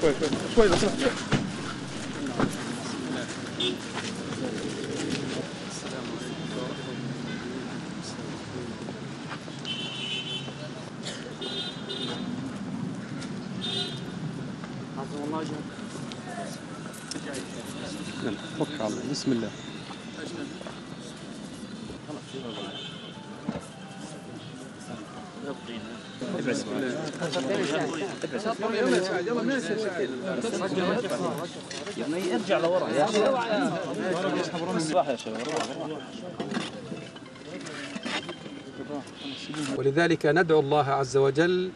شوي شوي شوي بسم الله. يعني ارجع لورا يا ولذلك ندعو الله عز وجل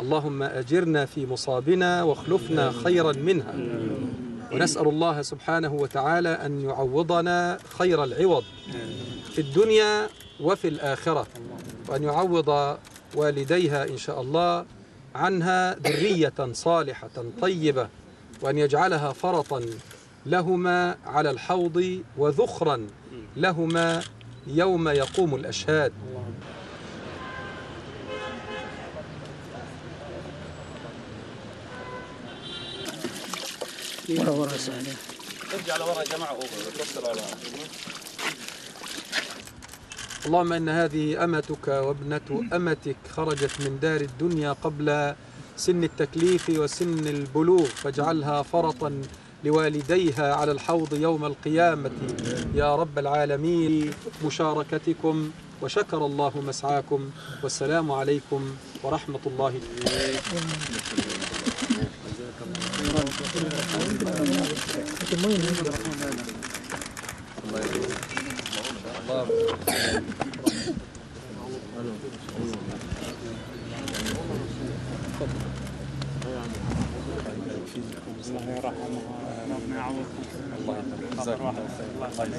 اللهم أجرنا في مصابنا واخلفنا خيرا منها. ونسأل الله سبحانه وتعالى أن يعوضنا خير العوض في الدنيا وفي الآخرة وأن يعوض والديها إن شاء الله عنها ذرية صالحة طيبة وأن يجعلها فرطا لهما على الحوض وذخرا لهما يوم يقوم الأشهاد. ورا ورا سهلة. ارجع لورا يا جماعة. على اللهم إن هذه أمتك وابنة أمتك خرجت من دار الدنيا قبل سن التكليف وسن البلوغ فاجعلها فرطا لوالديها على الحوض يوم القيامة. يا رب العالمين مشاركتكم وشكر الله مسعاكم. والسلام عليكم ورحمة الله. وبركاته الله يرحمه. الله يعوضكم. الله يجزاك الله خير